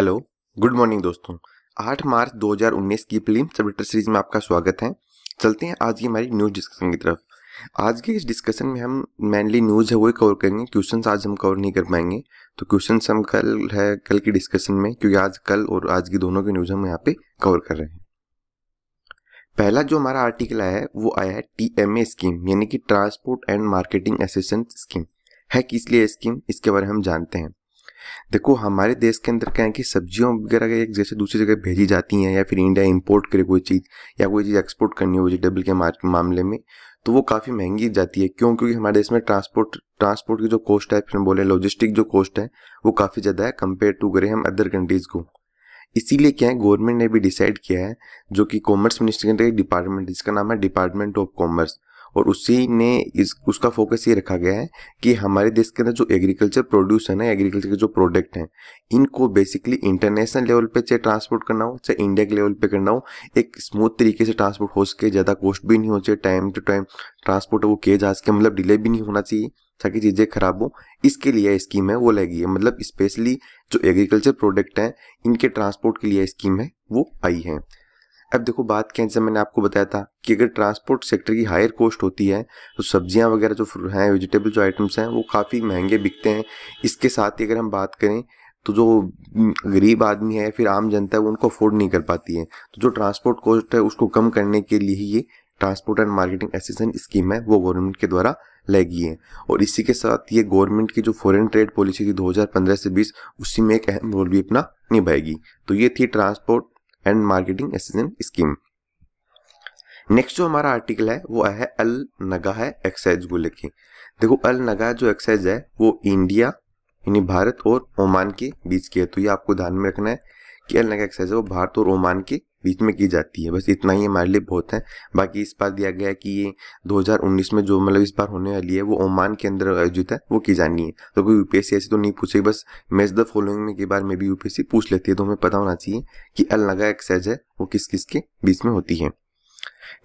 Hello, good morning दोस्तों। 8 मार्च 2019 की film सबरेटर series में आपका स्वागत है। चलते हैं आज की हमारी न्यूज़ डिस्कशन की तरफ़। आज के इस डिस्कशन में हम मेनली न्यूज़ है, वही कवर करेंगे। क्वेश्चंस आज हम कवर नहीं कर पाएँगे। तो क्वेश्चंस हम कल है, कल की डिस्कशन में, क्योंकि आज कल और आज की दोनों की न्यूज़ हम यहाँ पे कवर कर रहे हैं। पहला जो हमारा आर्टिकल आया है, वो आया है टीएमए स्कीम यानी कि transport and marketing assistance scheme है किस लिए स्कीम इसके बारे में हम जानते हैं। देखो, हमारे देश के अंदर क्या है कि सब्जियों वगैरह एक जैसे दूसरी जगह भेजी जाती हैं या फिर इंडिया इंपोर्ट करे कोई चीज़ या कोई चीज़ एक्सपोर्ट करनी हो वेजिटेबल के मामले में तो वो काफ़ी महँगी जाती है। क्यों? क्योंकि हमारे देश में ट्रांसपोर्ट ट्रांसपोर्ट की जो कॉस्ट है, फिर हम बोले लॉजिस्टिक जो कॉस्ट है, वो काफ़ी ज़्यादा है कंपेयर टू करें हम अदर कंट्रीज़ को। इसीलिए क्या है गवर्नमेंट ने भी डिसाइड किया है, जो कि कॉमर्स मिनिस्ट्री के अंदर एक डिपार्टमेंट जिसका नाम है डिपार्टमेंट ऑफ़ कॉमर्स और उसी ने इस, उसका फोकस ये रखा गया है कि हमारे देश के अंदर जो एग्रीकल्चर प्रोड्यूस है एग्रीकल्चर के जो प्रोडक्ट हैं, इनको बेसिकली इंटरनेशनल लेवल पे चाहे ट्रांसपोर्ट करना हो, चाहे इंडिया के लेवल पे करना हो, एक स्मूथ तरीके से ट्रांसपोर्ट हो सके, ज़्यादा कॉस्ट भी नहीं हो चाहिए टाइम टू टाइम ट्रांसपोर्ट वो किए जा सके मतलब डिले भी नहीं होना चाहिए, ताकि चीज़ें खराब हो। इसके लिए स्कीम है, वो लगी है मतलब स्पेशली जो एग्रीकल्चर प्रोडक्ट हैं, इनके ट्रांसपोर्ट के लिए स्कीम है, वो आई है। अब देखो, बात क्या जैसे मैंने आपको बताया था कि अगर ट्रांसपोर्ट सेक्टर की हायर कॉस्ट होती है तो सब्ज़ियाँ वगैरह जो हैं वेजिटेबल जो आइटम्स हैं, वो काफ़ी महँगे बिकते हैं। इसके साथ ही अगर हम बात करें तो जो गरीब आदमी है फिर आम जनता है, वो उनको अफोर्ड नहीं कर पाती है। तो जो ट्रांसपोर्ट कॉस्ट है, उसको कम करने के लिए ही ये transport and marketing assistant scheme है, वो गवर्नमेंट के द्वारा लगी है। और इसी के साथ ये गवर्नमेंट की जो फॉरेन ट्रेड पॉलिसी थी 2015 से 20 उसी में एक अहम रोल भी अपना निभाएगी। तो ये थी transport and marketing assistant scheme next जो हमारा आर्टिकल है, वो है अल नगा है एक्साइज को लेके। देखो अल नगा जो एक्साइज है, वो इंडिया यानी भारत और ओमान के बीच की है तो ये आपको ध्यान में रखना है। कि अल नगा एक्साइज है, वो भारत और ओमान के बीच में की जाती है। बस इतना ही हमारे लिए बहुत है। बाकी इस बार दिया गया है कि ये 2019 में जो मतलब इस बार होने वाली है, वो ओमान के अंदर आयोजित है, वो की जानी है। तो कोई यूपीएससी ऐसी तो नहीं पूछेगी, बस मैच द फॉलोइंग में के बार में भी यूपीएससी पूछ लेती है। तो हमें पता होना चाहिए कि अल नगा एक्साइज है, वो किस किस के बीच में होती है।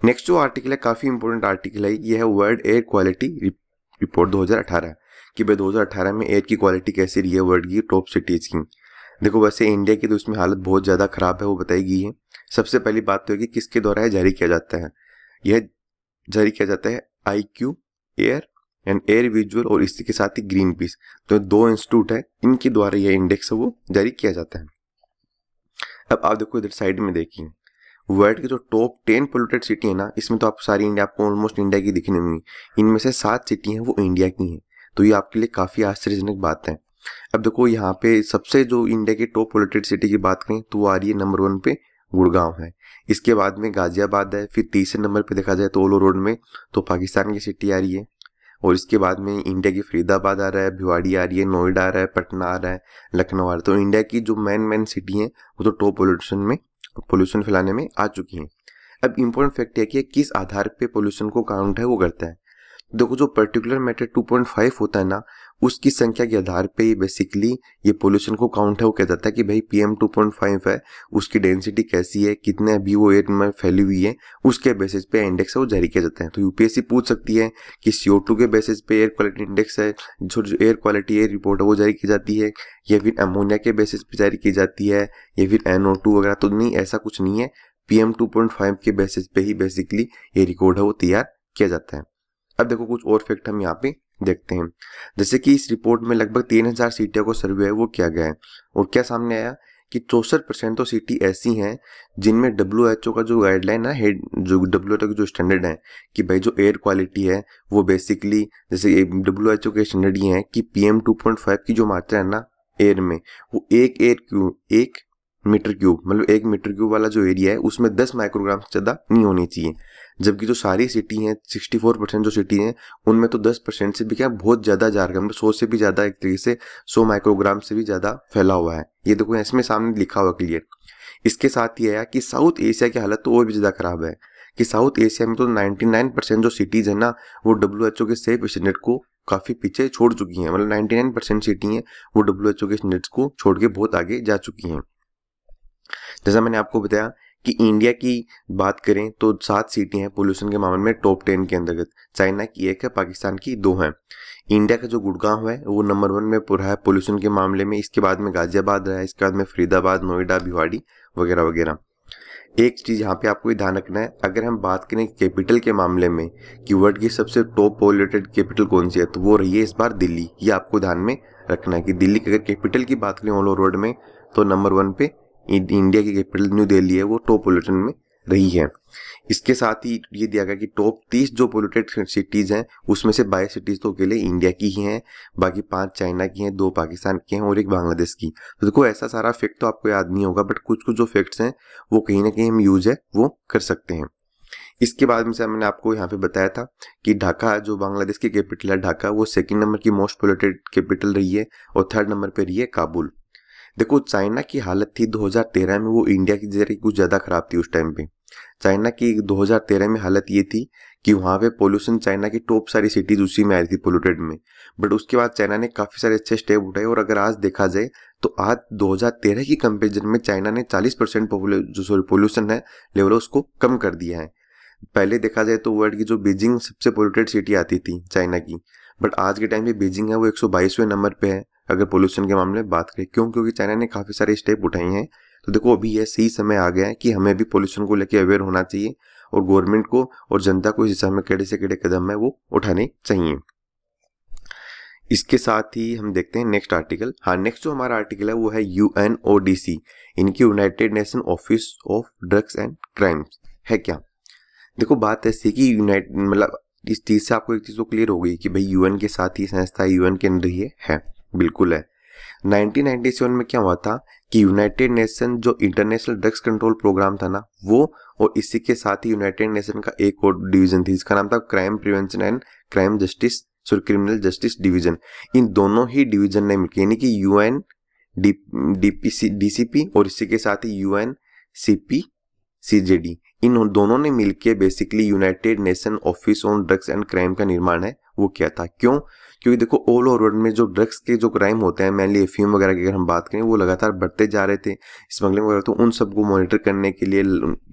नेक्स्ट जो आर्टिकल है, काफ़ी इंपॉर्टेंट आर्टिकल है, ये है वर्ल्ड एयर क्वालिटी रिपोर्ट 2018 कि भाई 2018 में एयर की क्वालिटी कैसी रही है वर्ल्ड की टॉप सिटीज़ की। देखो, वैसे इंडिया की तो इसमें हालत बहुत ज़्यादा ख़राब है, वो बताई गई है। सबसे पहली बात तो है कि किसके द्वारा यह जारी किया जाता है? यह जारी किया जाता है I Q air and air visual और इसी के साथ ही ग्रीन पीस तो दो इंस्टीट्यूट है, इनके द्वारा यह इंडेक्स है, वो जारी किया जाता है। अब आप देखो, इधर साइड में देखिए। वर्ल्ड की जो टॉप टेन पोल्यूटेड सिटी है ना, इसमें तो आप सारी इंडिया आपको ऑलमोस्ट इंडिया की दिखने होंगी। इनमें से सात सिटी हैं, वो इंडिया की हैं। तो ये आपके लिए काफ़ी आश्चर्यजनक बात है। अब देखो यहाँ पे सबसे जो इंडिया की टॉप पोल्यूटेड सिटी की बात करें तो वो आ रही है नंबर वन पे गुड़गांव है। इसके बाद में गाजियाबाद है, फिर तीसरे नंबर पे देखा जाए तो ओलो रोड में तो पाकिस्तान की सिटी आ रही है। और इसके बाद में इंडिया की फरीदाबाद आ रहा है, भिवाड़ी आ रही है, नोएडा आ रहा है, पटना आ रहा है, लखनऊ आ रहा है। तो इंडिया की जो मेन मेन सिटी हैं, वो तो टॉप पोल्यूशन में पोल्यूशन फैलाने में आ चुकी हैं। अब इम्पोर्टेंट फैक्ट है कि किस आधार पे पोल्यूशन को काउंट है, वो करता है। देखो जो पर्टिकुलर मैटर 2.5 होता है ना उसकी संख्या के आधार पे ही बेसिकली ये पोल्यूशन को काउंट है, वो कहता था कि भाई P M two point five है, उसकी डेंसिटी कैसी है, कितने अभी वो एयर में फैली हुई है, उसके बेसिस पे इंडेक्स है, वो जारी किया जाता है। तो यूपीएससी पूछ सकती है कि सी के बेसिस पे एयर क्वालिटी इंडेक्स है, जो जो एयर क्वालिटी एयर रिपोर्ट है, वो जारी की जाती है, या फिर अमोनिया के बेसिस पे जारी की जाती है, या फिर एनओ टू वगैरह तो नहीं, ऐसा कुछ नहीं है। P M two point five के बेसिस पे ही बेसिकली ये रिकॉर्ड है, वो तैयार किया जाता है। अब देखो कुछ और फैक्ट हम यहाँ पे देखते हैं। जैसे कि इस रिपोर्ट में लगभग तीन हज़ार सीटियों को सर्वे है, वो किया गया है। और क्या सामने आया कि चौसठ परसेंट तो सिटी ऐसी हैं जिनमें डब्ल्यू एच ओ का जो गाइडलाइन है हेड जो डब्ल्यू एच ओ की जो स्टैंडर्ड है कि भाई जो एयर क्वालिटी है, वो बेसिकली जैसे डब्ल्यू एच ओ के स्टैंडर्ड ये हैं कि P M two point five की जो मात्रा है ना एयर में, वो एक एयर क्यूब एक मीटर क्यूब मतलब एक मीटर क्यूब वाला जो एरिया है, उसमें दस माइक्रोग्राम से ज़्यादा नहीं होनी चाहिए। जबकि जो सारी सिटी हैं सिक्सटी फोर परसेंट जो सिटी हैं, उनमें तो दस परसेंट से भी क्या बहुत ज़्यादा जा रहा है मतलब सौ से भी ज़्यादा एक तरीके से सौ माइक्रोग्राम से भी ज़्यादा फैला हुआ है। ये देखो इसमें सामने लिखा हुआ क्लियर इसके साथ ही आया कि साउथ एशिया की हालत तो और भी ज़्यादा खराब है। कि साउथ एशिया में तो 99 परसेंट जो सिटीज़ है ना, वो डब्ल्यू एच ओ के सेफ़ स्टैंडर्ड को काफ़ी पीछे छोड़ चुकी हैं। मतलब 99 परसेंट सिटी हैं, वो डब्ल्यू एच ओ के स्टैंडर्ड्स को छोड़ के बहुत आगे जा चुकी हैं। जैसा मैंने आपको बताया कि इंडिया की बात करें तो सात सीटें हैं पोल्यूशन के मामले में टॉप टेन के अंतर्गत। चाइना की एक है पाकिस्तान की दो हैं। इंडिया का जो गुड़गांव है, वो नंबर वन में पूरा है पोल्यूशन के मामले में। इसके बाद में गाजियाबाद रहा है, इसके बाद में फरीदाबाद, नोएडा, भिवाड़ी वगैरह वगैरह। एक चीज़ यहाँ पे आपको ध्यान रखना है, अगर हम बात करें कैपिटल के मामले में कि वर्ल्ड की सबसे टॉप पॉल्यूटेड कैपिटल कौन सी है तो वो रही है इस बार दिल्ली। ये आपको ध्यान में रखना है कि दिल्ली की अगर कैपिटल की बात करें ऑल ओवर वर्ल्ड में तो नंबर वन पे इंडिया की कैपिटल न्यू दिल्ली है, वो टॉप पोल्यूशन में रही है। इसके साथ ही ये दिया गया कि टॉप तीस जो पोल्यूटेड सिटीज़ हैं, उसमें से बाईस सिटीज़ तो अकेले इंडिया की ही हैं, बाकी पाँच चाइना की हैं, दो पाकिस्तान की हैं और एक बांग्लादेश की। तो देखो, ऐसा सारा फैक्ट तो आपको याद नहीं होगा बट कुछ कुछ जो फैक्ट्स हैं, वो कहीं ना कहीं हम यूज़ है, वो कर सकते हैं। इसके बाद में से मैंने आपको यहाँ पे बताया था कि ढाका, जो बांग्लादेश की कैपिटल है ढाका, वो सेकंड नंबर की मोस्ट पोल्यूटेड कैपिटल रही है और थर्ड नंबर पे रही है काबुल। देखो, चाइना की हालत थी 2013 में, वो इंडिया की ज़रिए कुछ ज़्यादा खराब थी उस टाइम पे। चाइना की 2013 में हालत ये थी कि वहाँ पे पोल्यूशन चाइना की टॉप सारी सिटीज़ उसी में आई थी पोल्यूटेड में। बट उसके बाद चाइना ने काफ़ी सारे अच्छे स्टेप उठाए और अगर आज देखा जाए तो आज 2013 की कंपेरिजन में चाइना ने 40 परसेंट जो सॉरी पोल्यूशन है लेवल उसको कम कर दिया है। पहले देखा जाए तो वर्ल्ड की जो बीजिंग सबसे पोल्यूटेड सिटी आती थी चाइना की। बट आज के टाइम पे बीजिंग है, वो एक नंबर पे है। अगर पोल्यूशन के मामले में बात करें, क्यों? क्योंकि चाइना ने काफ़ी सारे स्टेप उठाए हैं। तो देखो, अभी यह सही समय आ गया है कि हमें भी पोल्यूशन को लेकर अवेयर होना चाहिए और गवर्नमेंट को और जनता को इस दिशा में कड़े से कड़े कदम है वो उठाने चाहिए। इसके साथ ही हम देखते हैं नेक्स्ट आर्टिकल हाँ नेक्स्ट जो हमारा आर्टिकल है वो है U N O D C इनकी United Nation office of drugs and crimes है क्या? देखो, बात ऐसी कि यूनाइट मतलब इस चीज़ से आपको एक चीज़ तो क्लियर हो गई कि भाई यूएन के साथ ही संस्था यूएन के अंदर ही है। बिल्कुल है। 1997 में क्या हुआ था कि यूनाइटेड नेशन जो इंटरनेशनल ड्रग्स कंट्रोल प्रोग्राम था ना, वो और इसी के साथ ही यूनाइटेड नेशन का एक और डिवीज़न थी, जिसका नाम था crime prevention and crime justice, sorry, criminal justice division. इन दोनों ही डिवीज़न ने मिलकर यानी कि यूएन डीपीसी, डीसीपी और इसी के साथ ही यूएन, सीपी सीजेडी इन दोनों ने मिलकर basically United Nation office on drugs and crime का निर्माण है, वो किया था। क्यों? क्योंकि देखो ऑल ओवर वर्ल्ड में जो ड्रग्स के जो क्राइम होते हैं मेनली एफीम वगैरह की अगर हम बात करें, वो लगातार बढ़ते जा रहे थे। स्मगलिंग वगैरह तो उन सबको मॉनिटर करने के लिए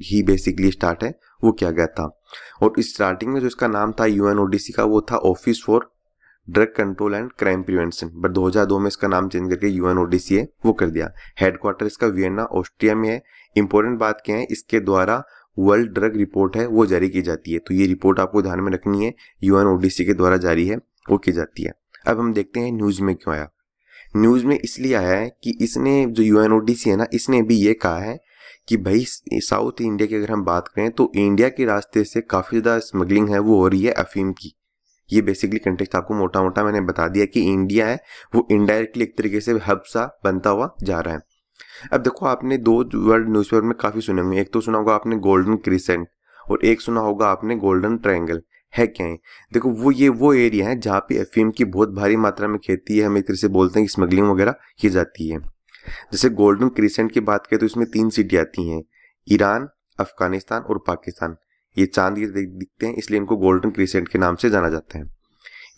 ही बेसिकली स्टार्ट है, वो किया गया था। और इस स्टार्टिंग में जो इसका नाम था यूएनओडीसी का, वो था office for drug control and crime prevention. But 2002 में इसका नाम चेंज करके यूएनओडीसी है वो कर दिया। हेडक्वार्टर इसका वियना ऑस्ट्रिया में है। इंपॉर्टेंट बात क्या है, इसके द्वारा वर्ल्ड ड्रग रिपोर्ट है, वो जारी की जाती है। तो ये रिपोर्ट आपको ध्यान में रखनी है यूएनओडीसी के द्वारा जारी है, वो की जाती है। अब हम देखते हैं न्यूज़ में क्यों आया। न्यूज़ में इसलिए आया है कि इसने जो यूएनओडीसी है ना, इसने भी ये कहा है कि भाई साउथ इंडिया की अगर हम बात करें तो इंडिया के रास्ते से काफ़ी ज़्यादा स्मगलिंग है, वो हो रही है अफीम की। ये बेसिकली कंटेक्ट आपको मोटा मोटा मैंने बता दिया कि इंडिया है, वो इनडायरेक्टली एक तरीके से हब सा बनता हुआ जा रहा है। अब देखो, आपने दो वर्ड न्यूज़पेपर में काफ़ी सुने होंगे। एक तो सुना होगा आपने गोल्डन क्रिसेंट और एक सुना होगा आपने गोल्डन ट्रायंगल है क्या है देखो, वो ये, वो एरिया है जहाँ पे अफीम की बहुत भारी मात्रा में खेती है, हम एक तरह से बोलते हैं कि स्मगलिंग वगैरह की जाती है। जैसे गोल्डन क्रिसेंट की बात करें तो इसमें तीन सिटी आती हैं ईरान अफ़गानिस्तान और पाकिस्तान ये चाँद के दिखते हैं, इसलिए इनको गोल्डन क्रिसेंट के नाम से जाना जाता है।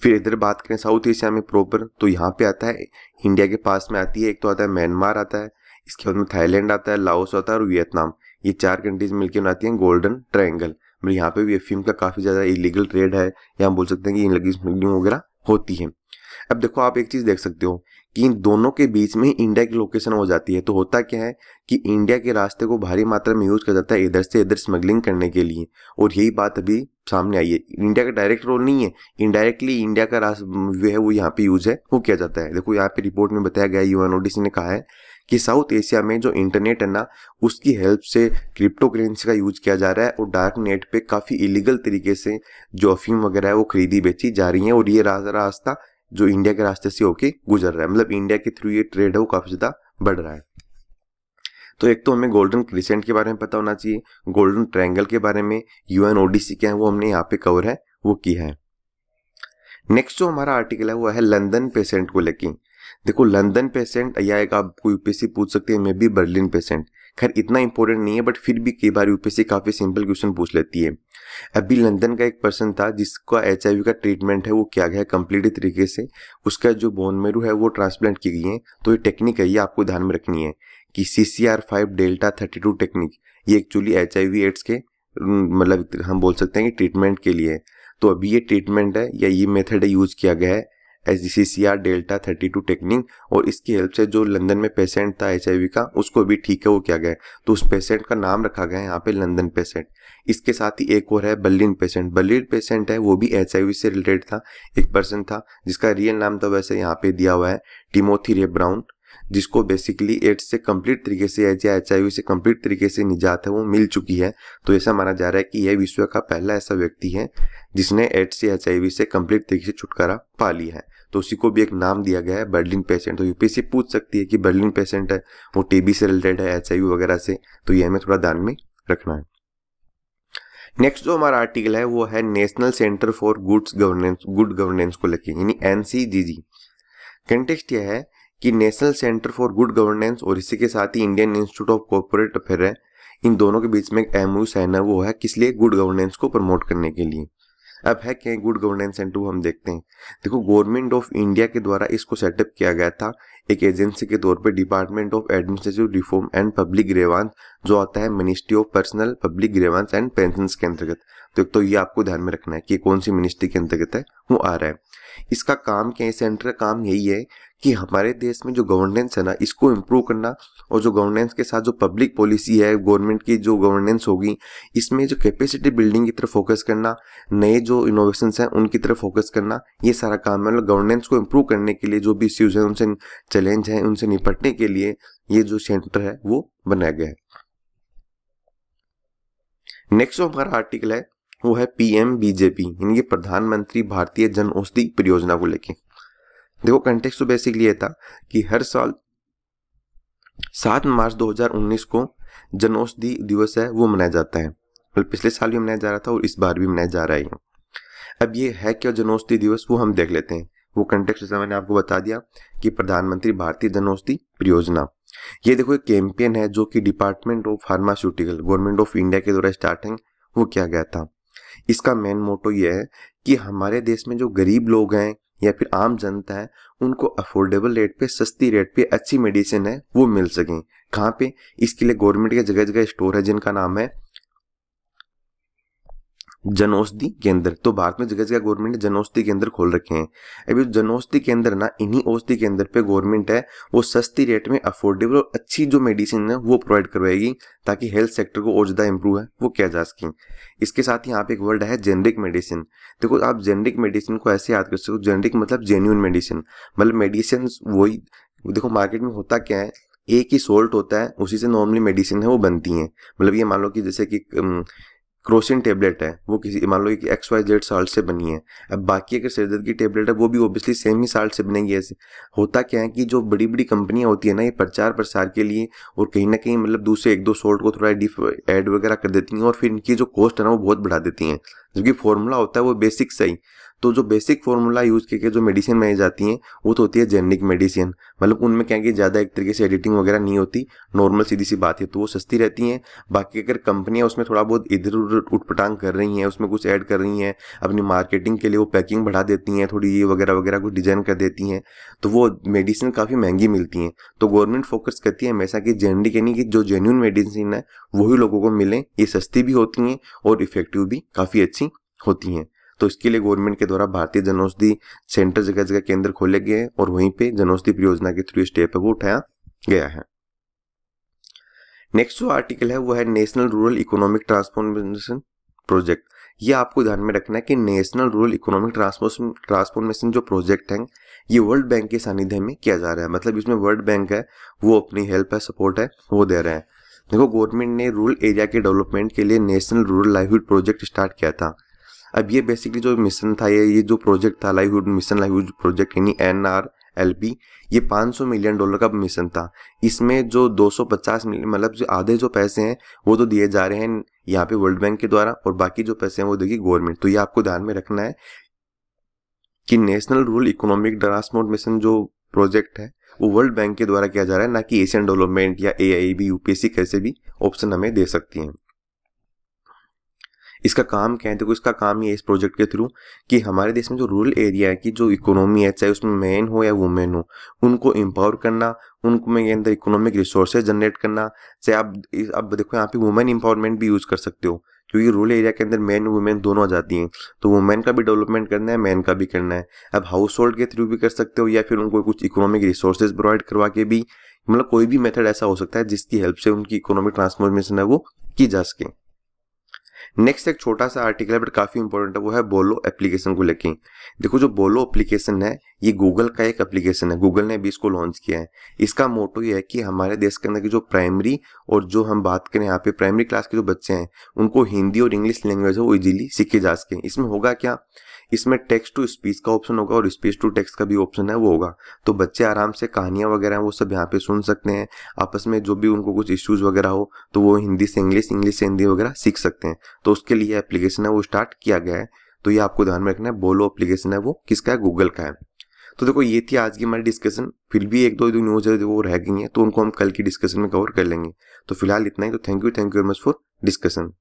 फिर इधर बात करें साउथ एशिया में प्रॉपर तो यहाँ पे आता है, इंडिया के पास में आती है, एक तो आता है म्यांमार आता है, इसके बाद में थाईलैंड आता है, लाओस आता है और वियतनाम। ये चार कंट्रीज़ मिलकर बनाती हैं गोल्डन ट्रायंगल। मतलब यहाँ पे भी अफीम का काफ़ी ज़्यादा इलीगल ट्रेड है, या हम बोल सकते हैं कि इनलगी स्मगलिंग वगैरह होती है। अब देखो आप एक चीज़ देख सकते हो कि इन दोनों के बीच में ही इंडिया की लोकेशन हो जाती है। तो होता क्या है कि इंडिया के रास्ते को भारी मात्रा में यूज़ किया जाता है इधर से इधर स्मगलिंग करने के लिए। और यही बात अभी सामने आई है। इंडिया का डायरेक्ट रोल नहीं है। इनडायरेक्टली इंडिया का रास्ता जो है वो यहाँ पे यूज़ है, वो किया जाता है। देखो यहाँ पे रिपोर्ट में बताया गया यूएनओडीसी ने कहा है कि साउथ एशिया में जो इंटरनेट है ना, उसकी हेल्प से क्रिप्टो करेंसी का यूज़ किया जा रहा है और डार्क नेट पे काफ़ी इलीगल तरीके से जो अफीम वगैरह है वो खरीदी बेची जा रही है। और ये रास्ता जो इंडिया के रास्ते से होके गुजर रहा है। मतलब इंडिया के थ्रू ये ट्रेड है, वो काफ़ी ज़्यादा बढ़ रहा है। तो एक तो हमें गोल्डन क्रिसेंट के बारे में पता होना चाहिए गोल्डन ट्रायंगल के बारे में यूएन ओडीसी क्या है, वो हमने यहाँ पे कवर है, वो किया है। नेक्स्ट जो हमारा आर्टिकल है, वो है लंदन पेशेंट को लेके। देखो लंदन पेशेंट या एक आपको यूपीएससी पूछ सकते हैं, मे बी बर्लिन पेशेंट खैर, इतना इंपॉर्टेंट नहीं है बट फिर भी कई बार यूपीएससी काफ़ी सिंपल क्वेश्चन पूछ लेती है। अभी लंदन का एक पर्सन था, जिसका एच का ट्रीटमेंट है, वो किया गया है? तरीके से उसका जो बोन मेरू है, वो ट्रांसप्लांट की गई है। तो ये टेक्निक है, ये आपको ध्यान में रखनी है कि C C R five delta thirty two technique ये actually H I V AIDS के मतलब हम बोल सकते हैं कि ट्रीटमेंट के लिए तो अभी ये ट्रीटमेंट है, या ये मेथड यूज़ किया गया है H D C C R delta thirty two technique और इसकी हेल्प से जो लंदन में पेशेंट था एच आई वी का, उसको भी ठीक है वो किया गया तो उस पेशेंट का नाम रखा गया है यहाँ पे लंदन पेशेंट। इसके साथ ही एक और है बल्लिन पेशेंट। बल्लिन पेशेंट है, वो भी एच आई वी से रिलेटेड था, एक पर्सन था जिसका रियल नाम तो वैसे यहाँ पे दिया हुआ है, टिमोथी रे ब्राउन, जिसको बेसिकली एड्स से कंप्लीट तरीके से एच एच से कंप्लीट तरीके से निजात है, वो मिल चुकी है। तो ऐसा माना जा रहा है कि यह विश्व का पहला ऐसा व्यक्ति है जिसने एड्स से एच से कंप्लीट तरीके से छुटकारा पा लिया है। तो उसी को भी एक नाम दिया गया है बर्लिन पेशेंट तो यूपीसी पूछ सकती है कि बर्लिन पेशेंट है, वो टीबी से रिलेटेड है एचआईवी वगैरह से तो ये हमें थोड़ा ध्यान में रखना है। नेक्स्ट जो हमारा आर्टिकल है, वो है national centre for goods governance good governance को लेके, यानी एनसीजीजी कंटेक्स्ट यह है कि national centre for good governance और इसी के साथ ही Indian institute of corporate affair है, इन दोनों के बीच में एक एम साइन है, वो है किस लिए? गुड गवर्नेंस को प्रमोट करने के लिए। अब है क्या गुड गवर्नेंस सेंटर वो हम देखते हैं। देखो गवर्नमेंट ऑफ़ इंडिया के द्वारा इसको सेटअप किया गया था। एक एजेंसी के तौर पे department of administrative reform and public grievance जो आता है ministry of personal public grievance and pension के अंतर्गत। तो एक तो ये आपको ध्यान में रखना है कि कौन सी मिनिस्ट्री के अंतर्गत है? वो आ रहा है। इसका काम क्या है? सेंटर काम यही है कि हमारे देश में जो गवर्नेंस है ना, इसको इम्प्रूव करना और जो गवर्नेंस के साथ जो पब्लिक पॉलिसी है गवर्नमेंट की जो गवर्नेंस होगी, इसमें जो कैपेसिटी बिल्डिंग की तरफ़ फोकस करना, नए जो इनोवेशन हैं, उनकी तरफ़ फोकस करना, ये सारा काम है। मतलब गवर्नेंस को इम्प्रूव करने के लिए जो भी इश्यूज़ हैं, उनसे चैलेंज हैं, उनसे निपटने के लिए ये जो सेंटर है, वो बनाया गया है। नेक्स्ट जो हमारा आर्टिकल है, वो है पीएम बीजेपी यानी प्रधानमंत्री भारतीय जन औषधि परियोजना को लेके। देखो कंटेक्स्ट तो बेसिकली ये था कि हर साल सात मार्च 2019 को जन औषधि दिवस है, वो मनाया जाता है। मतलब पिछले साल भी मनाया जा रहा था और इस बार भी मनाया जा रहा है। अब ये है क्या जन औषधि दिवस, वो हम देख लेते हैं। वो कंटेक्स्ट जैसा मैंने आपको बता दिया कि प्रधानमंत्री भारतीय जन औषधि परियोजना। ये देखो, एक कैंपेन है जो कि department of pharmaceutical government of India के द्वारा स्टार्टिंग वो किया गया था। इसका मेन मोटो ये है कि हमारे देश में जो गरीब लोग हैं या फिर आम जनता है, उनको अफोर्डेबल रेट पे, सस्ती रेट पे अच्छी मेडिसिन है, वो मिल सकें। कहाँ पे? इसके लिए गवर्नमेंट के जगह जगह स्टोर है जिनका नाम है जनौषधि केंद्र तो भारत में जगह जगह गवर्नमेंट ने जनौषधि केंद्र खोल रखे हैं। अभी जनौषधि केंद्र ना, इन्हीं औषधि केंद्र पे गवर्नमेंट है, वो सस्ती रेट में अफोर्डेबल और अच्छी जो मेडिसिन है, वो प्रोवाइड करवाएगी, ताकि हेल्थ सेक्टर को और ज़्यादा इंप्रूव है, वो किया जा सके। इसके साथ ही यहाँ पे एक वर्ड है जेनरिक मेडिसिन देखो, आप जेनरिक मेडिसिन को ऐसे याद कर सकते हो जेनरिक मतलब जेन्यून मेडिसिन मतलब मेडिसिन वही, देखो मार्केट में होता क्या है, एक ही सोल्ट होता है, उसी से नॉर्मली मेडिसिन है, वो बनती हैं। मतलब ये मान लो कि जैसे कि क्रोसिन टेबलेट है, वो किसी, मान लो कि एक्स वाई जेड साल्ट से बनी है, अब बाकी अगर सिरदर्द की टेबलेट है, वो भी ओबियसली सेम ही साल्ट से बनेगी ऐसे। होता क्या है कि जो बड़ी बड़ी कंपनियाँ होती है ना, ये प्रचार प्रसार के लिए और कहीं ना कहीं मतलब दूसरे एक दो सोल्ट को थोड़ा डिफ एड वगैरह कर देती हैं और फिर इनकी जो कॉस्ट है ना, वो बहुत बढ़ा देती हैं। जबकि फॉर्मूला होता है वो बेसिक सही तो जो बेसिक फॉर्मूला यूज़ करके जो मेडिसिन बनाई जाती हैं, वो तो होती है जेनरिक मेडिसिन मतलब उनमें क्या कि ज़्यादा एक तरीके से एडिटिंग वगैरह नहीं होती नॉर्मल सीधी सी बात है तो वो सस्ती रहती हैं. बाकी अगर कंपनियाँ उसमें थोड़ा बहुत इधर उधर उठपटांग कर रही हैं, उसमें कुछ ऐड कर रही हैं, अपनी मार्केटिंग के लिए वो पैकिंग बढ़ा देती हैं, थोड़ी ये वगैरह वगैरह कुछ डिज़ाइन कर देती हैं तो वो मेडिसिन काफ़ी महँगी मिलती हैं. तो गवर्नमेंट फोकस करती है हमेशा कि जेनरिक यानी कि जो जेन्यून मेडिसिन है वही लोगों को मिले, ये सस्ती भी होती हैं और इफ़ेक्टिव भी काफ़ी अच्छी होती हैं. तो इसके लिए गवर्नमेंट के द्वारा भारतीय जनौषधि सेंटर जगह जगह केंद्र खोले गए और वहीं पे जनौषधि परियोजना के थ्रू स्टेप है, वो उठाया गया है। नेक्स्ट जो आर्टिकल है, वो है national rural economic transformation project ये आपको ध्यान में रखना है कि नेशनल रूरल इकोनॉमिक ट्रांसफॉर्मेशन जो प्रोजेक्ट है, ये वर्ल्ड बैंक के सानिध्य में किया जा रहा है। मतलब इसमें वर्ल्ड बैंक है, वो अपनी हेल्प है सपोर्ट है, वो दे रहे हैं। देखो गवर्नमेंट ने रूरल एरिया के डेवलपमेंट के लिए national rural livelihood project start किया था। अब ये बेसिकली जो मिशन था, ये ये जो प्रोजेक्ट था लाइवहुड मिशन लाइवहुड प्रोजेक्ट यानी एन आर एल पी ये 500 मिलियन डॉलर का मिशन था। इसमें जो 250 मिलियन मतलब जो आधे जो पैसे हैं, वो तो दिए जा रहे हैं यहाँ पे वर्ल्ड बैंक के द्वारा, और बाकी जो पैसे हैं वो देगी गवर्नमेंट तो ये आपको ध्यान में रखना है कि national rural economic transport mission जो प्रोजेक्ट है, वो वर्ल्ड बैंक के द्वारा किया जा रहा है, ना कि एशियन डेवलपमेंट या ए आई बी यूपीएससी कैसे भी ऑप्शन हमें दे सकती हैं। इसका काम क्या है? देखो, इसका काम ये इस प्रोजेक्ट के थ्रू कि हमारे देश में जो रूरल एरिया है कि जो इकोनॉमी है, चाहे उसमें मैन हो या वुमेन हो, उनको एम्पावर करना, उनको में अंदर इकोनॉमिक रिसोर्सेज जनरेट करना, चाहे आप, अब देखो, यहाँ पे वुमेन एम्पावरमेंट भी यूज़ कर सकते हो, क्योंकि रूरल एरिया के अंदर मैन वुमेन दोनों आ जाती हैं। तो वुमेन का भी डेवलपमेंट करना है मैन का भी करना है। अब हाउस होल्ड के थ्रू भी कर सकते हो या फिर उनको कुछ इकोनॉमिक रिसोर्सेज प्रोवाइड करवा के भी मतलब कोई भी मेथड ऐसा हो सकता है जिसकी हेल्प से उनकी इकोनॉमिक ट्रांसफॉर्मेशन है वो की जा सके। नेक्स्ट एक छोटा सा आर्टिकल है बट काफ़ी इंपॉर्टेंट है, वो है बोलो एप्लीकेशन को लेके। देखो, जो बोलो एप्लीकेशन है, ये गूगल का एक एप्लीकेशन है। गूगल ने अभी इसको लॉन्च किया है। इसका मोटो ये है कि हमारे देश के अंदर की जो प्राइमरी और जो हम बात करें यहाँ पे प्राइमरी क्लास के जो बच्चे हैं, उनको हिंदी और इंग्लिश लैंग्वेज है वो इजीली सीखे जा सके। इसमें होगा क्या? इसमें टेक्स्ट टू स्पीच का ऑप्शन होगा और स्पीच टू टेक्स्ट का भी ऑप्शन है, वो होगा। तो बच्चे आराम से कहानियाँ वगैरह वो सब यहाँ पे सुन सकते हैं। आपस में जो भी उनको कुछ इश्यूज़ वगैरह हो तो वो हिंदी से इंग्लिश इंग्लिश से हिंदी वगैरह सीख सकते हैं। तो उसके लिए एप्लीकेशन है, वो स्टार्ट किया गया है। तो ये आपको ध्यान में रखना है बोलो एप्लीकेशन है वो, किसका है? गूगल का है। तो देखो, ये थी आज की हमारी डिस्कशन फिर भी एक दो दो न्यूज़ है, वो रह गई हैं तो उनको हम कल की डिस्कशन में कवर कर लेंगे। तो फ़िलहाल इतना ही तो thank you thank you very much for discussion